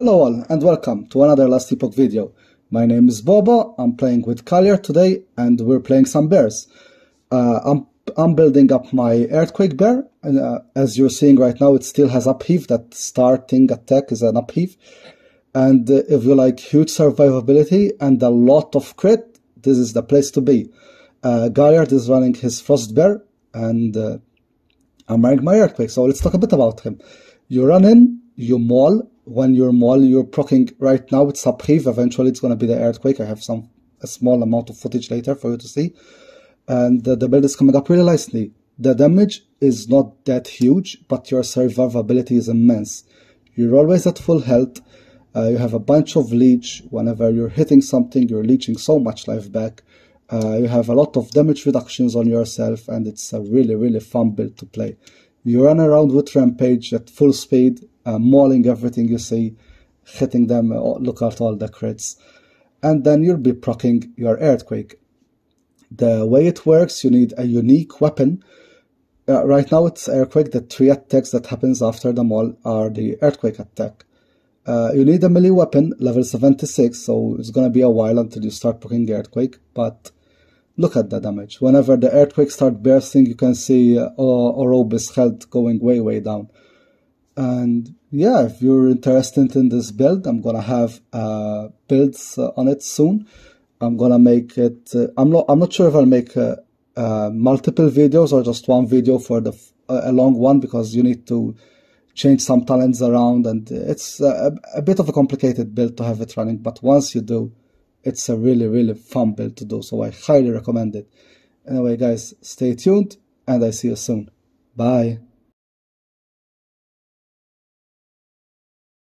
Hello all and welcome to another Last Epoch video. My name is Bobo, I'm playing with Collier today and we're playing some bears. Uh, I'm, I'm building up my Earthquake bear and uh, as you're seeing right now it still has upheave, that starting attack is an upheave. And uh, if you like huge survivability and a lot of crit, this is the place to be. Uh, Galliard is running his Frost Bear and uh, I'm running my Earthquake, so let's talk a bit about him. You run in, you maul, when you're maul, you're proccing right now, it's upheave, eventually it's going to be the Earthquake. I have some a small amount of footage later for you to see. And the, the build is coming up really nicely. The damage is not that huge, but your survivability is immense. You're always at full health. Uh, you have a bunch of leech. Whenever you're hitting something, you're leeching so much life back. Uh, you have a lot of damage reductions on yourself, and it's a really, really fun build to play. You run around with Rampage at full speed, uh, mauling everything you see, hitting them, uh, look at all the crits. And then you'll be proccing your Earthquake. The way it works, you need a unique weapon. Uh, right now it's Earthquake, the three attacks that happens after the maul are the Earthquake attack. Uh, you need a melee weapon, level 76, so it's gonna be a while until you start proccing Earthquake, but Look at the damage. Whenever the earthquake starts bursting, you can see uh, health going way, way down. And yeah, if you're interested in this build, I'm gonna have uh, builds uh, on it soon. I'm gonna make it. Uh, I'm not. I'm not sure if I'll make uh, uh, multiple videos or just one video for the a long one because you need to change some talents around, and it's a, a bit of a complicated build to have it running. But once you do, it's a really really fun build to do so i highly recommend it anyway guys stay tuned and i see you soon bye